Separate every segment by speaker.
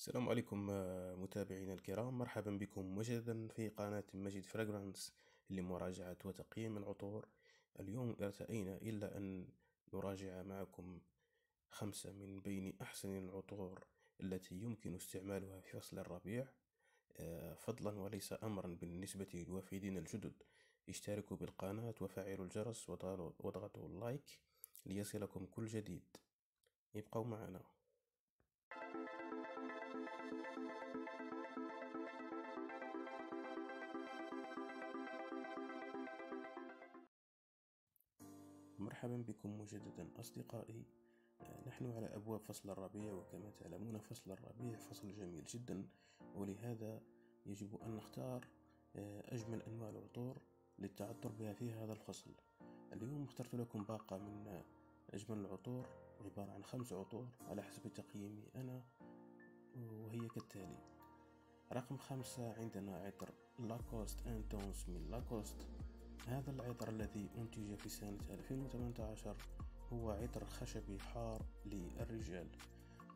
Speaker 1: السلام عليكم آه، متابعينا الكرام. مرحبا بكم مجددا في قناة مجد Fragrance لمراجعة وتقييم العطور. اليوم ارتأينا إلا أن نراجع معكم خمسة من بين أحسن العطور التي يمكن استعمالها في فصل الربيع. آه، فضلا وليس أمرا بالنسبة للوافدين الجدد. اشتركوا بالقناة وفعلوا الجرس واضغطوا ال like ليصلكم كل جديد. ابقوا معنا. مرحبا بكم مجددا أصدقائي. آه، نحن على أبواب فصل الربيع وكما تعلمون فصل الربيع فصل جميل جدا ولهذا يجب أن نختار آه، أجمل أنواع العطور للتعطر بها في هذا الفصل. اليوم اخترت لكم باقة من أجمل العطور عبارة عن خمس عطور على حسب تقييمي أنا وهي كالتالي رقم خمسة عندنا عطر Lacoste Intense من لاكوست هذا العطر الذي أنتج في سنة 2018 هو عطر خشبي حار للرجال.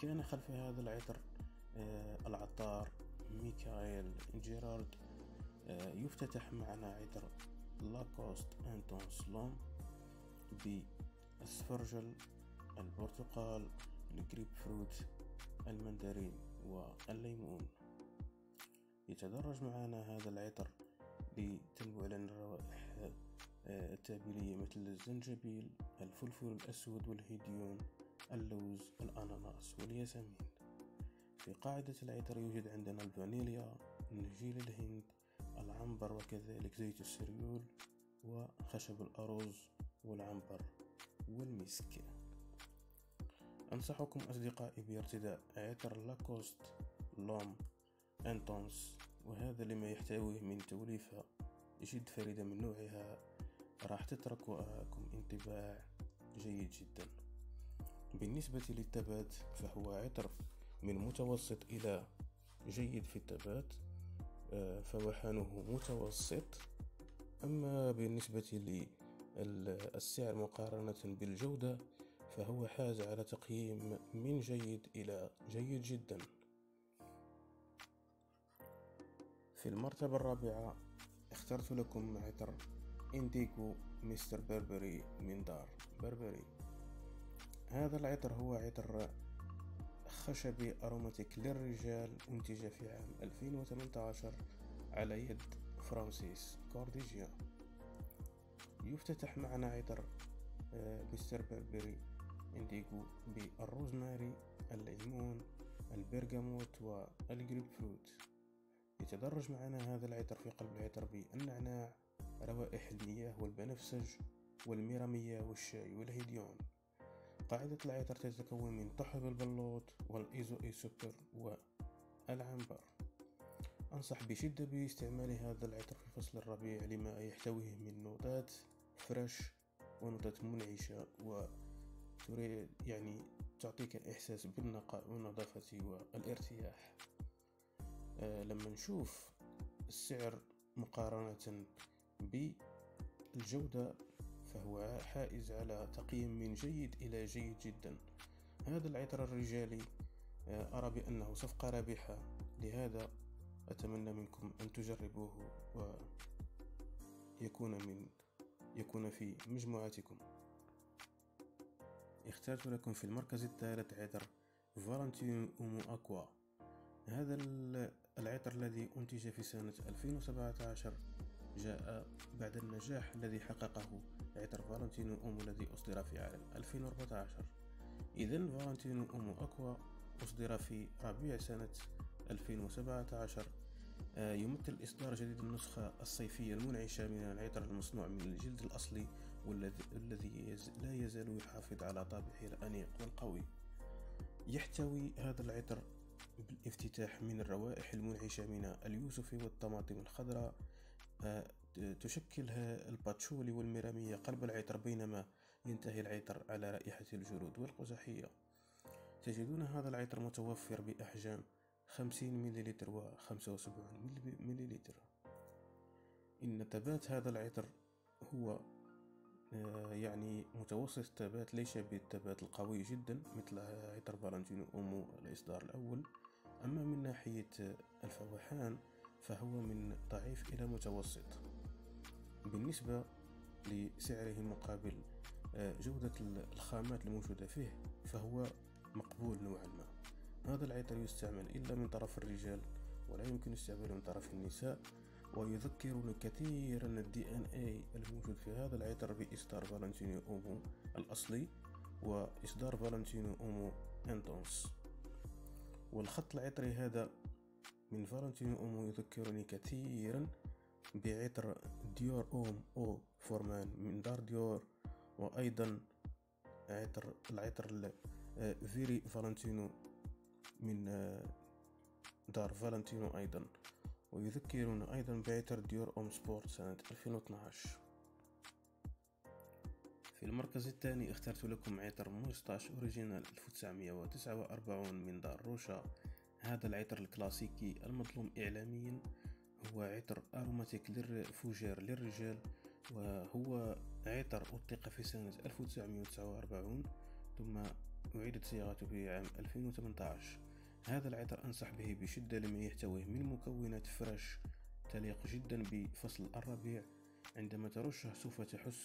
Speaker 1: كان خلف هذا العطر آه، العطار ميكائيل جيرارد آه، يفتتح معنا عطر Lacoste Intense L'Homme بالسفرجل البرتقال الجريب فروت المندرين والليمون. يتدرج معنا هذا العطر لتنبع لنا الروائح. التوابلية مثل الزنجبيل الفلفل الأسود و Hedione اللوز الأناناس والياسمين. في قاعدة العطر يوجد عندنا الفانيليا نجيل الهند العنبر وكذلك زيت السريول وخشب الأرز والعنبر والمسك أنصحكم أصدقائي بارتداء عطر لاكوست لوم أنتونس وهذا لما يحتويه من توليفة جد فريدة من نوعها راح تترك وراءكم انطباع جيد جدا. بالنسبة للتبات فهو عطر من متوسط إلى جيد في التبات آه، فوحانه متوسط. أما بالنسبة للسعر مقارنة بالجودة فهو حاز على تقييم من جيد إلى جيد جدا. في المرتبة الرابعة اخترت لكم عطر Indigo Mr. Burberry من دار Burberry هذا العطر هو عطر خشبي aromatique للرجال أنتج في عام 2018 على يد Francis Kurkdjian. يفتتح معنا عطر آه، Mr. Burberry Indigo بالروزماري الليمون البرغموت والجريب فروت. يتدرج معنا هذا العطر في قلب العطر بالنعناع روائح المياه والبنفسج والميرمية والشاي و Hedione. قاعدة العطر تتكون من طحلب البلوط و Iso E Super والعنبر. أنصح بشدة باستعمال هذا العطر في فصل الربيع لما يحتويه من نوتات fresh ونوتات منعشة و يعني تعطيك إحساس بالنقاء والنظافة والارتياح. آه، لما نشوف السعر مقارنة بالجودة فهو حائز على تقييم من جيد إلى جيد جدا. هذا العطر الرجالي آه، أرى بأنه صفقة رابحة. لهذا أتمنى منكم أن تجربوه ويكون من يكون في مجموعتكم. اخترت لكم في المركز الثالث عطر Valentino Uomo Acqua هذا العطر الذي أنتج في سنة 2017 جاء بعد النجاح الذي حققه عطر Valentino Uomo الذي أصدر في عام 2014 إذا Valentino Uomo Acqua أصدر في ربيع سنة 2017 آه، يمثل إصدار جديد النسخة الصيفية المنعشة من العطر المصنوع من الجلد الأصلي والذي لا يزال يحافظ على طابعه الأنيق والقوي. يحتوي هذا العطر بالافتتاح من الروائح المنعشة من اليوسف والطماطم الخضراء تشكلها الباتشولي والميرامية قلب العطر بينما ينتهي العطر على رائحة الجلود والقزحية. تجدون هذا العطر متوفر بأحجام 50 مليلتر و 75 مليلتر. إن تبات هذا العطر هو آه، يعني متوسط التبات ليس بالتبات القوي جدا مثل عطر فالنتينو أومو الإصدار الأول. أما من ناحية الفواحان فهو من ضعيف إلى متوسط. بالنسبة لسعره مقابل آه، جودة الخامات الموجودة فيه فهو مقبول نوعا ما. هذا العطر يستعمل إلا من طرف الرجال ولا يمكن استعماله من طرف النساء ويذكرنا كثيرا ال DNA الموجود في هذا العطر بإصدار Valentino Uomo الأصلي وإصدار Valentino Uomo Intense والخط العطري هذا من Valentino Uomo يذكرني كثيرا بعطر Dior Homme Eau for Men. من دار ديور وأيضا عطر العطر Very Valentino. من دار Valentino أيضا. ويذكرنا أيضا بعطر Dior Homme Sport سنة 2012 في المركز الثاني اخترت لكم عطر Moustache Original 1949 من دار Rochas. هذا العطر الكلاسيكي المظلوم إعلاميا هو عطر aromatique لل fougère للرجال وهو عطر أطلق في سنة 1949 ثم أعيدت صياغته في عام 2018 هذا العطر أنصح به بشدة لما يحتويه من مكونات فريش تليق جدا بفصل الربيع عندما ترشه سوف تحس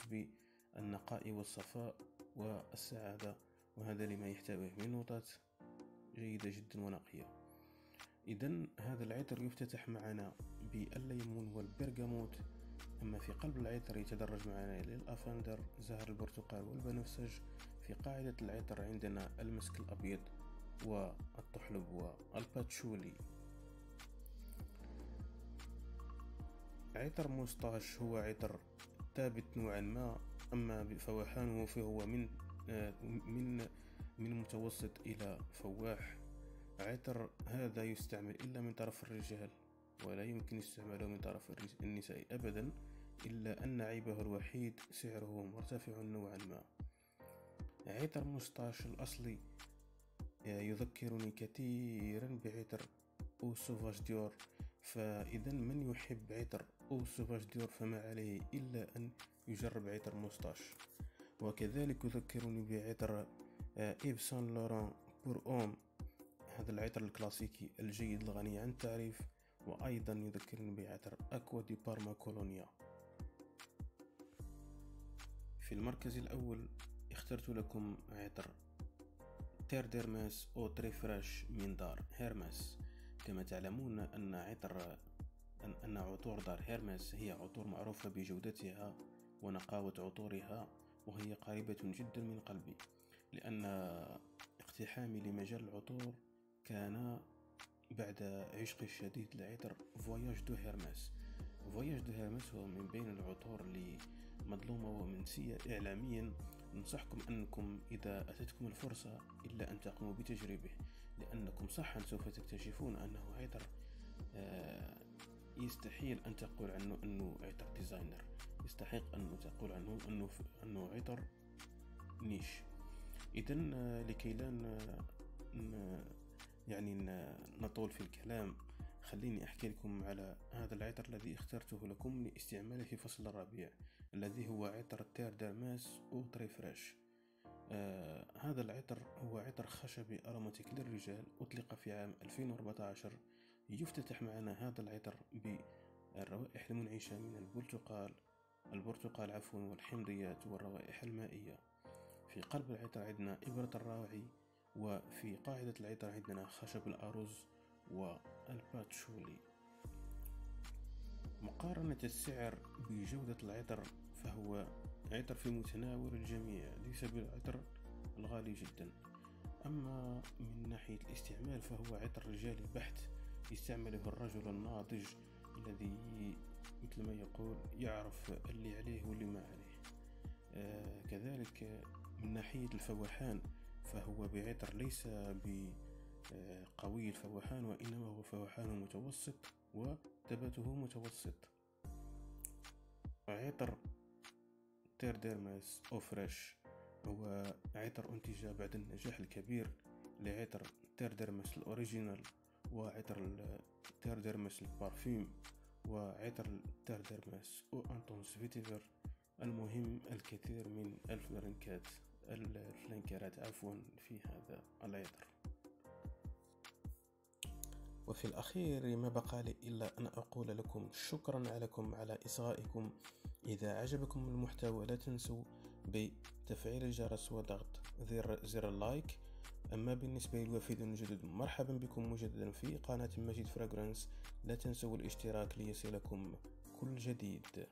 Speaker 1: بالنقاء والصفاء والسعادة وهذا لما يحتويه من نوتات جيدة جدا ونقية. إذا هذا العطر يفتتح معنا بالليمون والبرغموت. أما في قلب العطر يتدرج معنا إلى الأفندر زهر البرتقال والبنفسج. في قاعدة العطر عندنا المسك الأبيض والطحلب والباتشولي. عطر موستاش هو عطر ثابت نوعا ما أما فواحانه فهو من من من متوسط إلى فواح. عطر لا يستعمل إلا من طرف الرجال ولا يمكن استعماله من طرف النساء أبدا إلا أن عيبه الوحيد سعره مرتفع نوعا ما. عطر Moustache الأصلي يذكرني كثيرا بعطر Eau Sauvage Dior. فإذا من يحب عطر Eau Sauvage Dior فما عليه إلا أن يجرب عطر Moustache وكذلك يذكرني بعطر Yves Saint Laurent Pour Homme هذا العطر الكلاسيكي الجيد الغني عن التعريف وأيضا يذكرني بعطر Acqua di Parma Colonia. في المركز الأول اخترت لكم عطر Terre d'Hermès Eau Très Fraîche من دار Hermès كما تعلمون أن عطر أن عطور دار Hermès هي عطور معروفة بجودتها ونقاوة عطورها وهي قريبة جدا من قلبي لأن اقتحامي لمجال العطور كان بعد عشقي الشديد لعطر Voyage d'Hermès. Voyage d'Hermès هو من بين العطور اللي مظلومة ومنسية إعلاميا ننصحكم أنكم إذا أتتكم الفرصة إلا أن تقوموا بتجربه لأنكم صحا سوف تكتشفون أنه عطر آه، يستحيل أن تقول عنه أنه عطر designer. يستحق أن تقول عنه أنه, أنه عطر niche. إذا آه، لكي لا يعني نطول في الكلام. خليني أحكي لكم على هذا العطر الذي اخترته لكم لاستعماله في فصل الربيع الذي هو عطر ال Terre d'Hermès Eau Très Fraîche آه هذا العطر هو عطر خشبي aromatique للرجال أطلق في عام 2014 يفتتح معنا هذا العطر بالروائح المنعشة من البرتقال البرتقال عفوا والحمضيات والروائح المائية. في قلب العطر عندنا إبرة الراوعي وفي قاعدة العطر عندنا خشب الأرز والباتشولي. مقارنة السعر بجودة العطر فهو عطر في متناول الجميع ليس بالعطر الغالي جدا. أما من ناحية الاستعمال فهو عطر رجالي بحت يستعمله الرجل الناضج الذي مثل ما يقول يعرف اللي عليه واللي ما عليه. آه كذلك من ناحية الفواحان فهو بعطر ليس بقوي الفوحان وإنما هو فوحان متوسط وثباته متوسط. عطر Terre d'Hermès Eau Fraîche هو عطر أنتج بعد النجاح الكبير لعطر Terre d'Hermès ال original وعطر Terre d'Hermès ال parfum وعطر Terre d'Hermès Eau Intense Vétiver المهم الكثير من ال flankat ال flankerات عفوا في هذا العطر وفي الأخير ما بقى لي إلا أن أقول لكم شكرا عليكم على إصغائكم. إذا عجبكم المحتوى لا تنسوا بتفعيل الجرس وضغط زر, زر ال like. أما بالنسبة للوافدين الجدد مرحبا بكم مجددا في قناة مجيد Fragrance لا تنسوا الاشتراك ليصلكم كل جديد.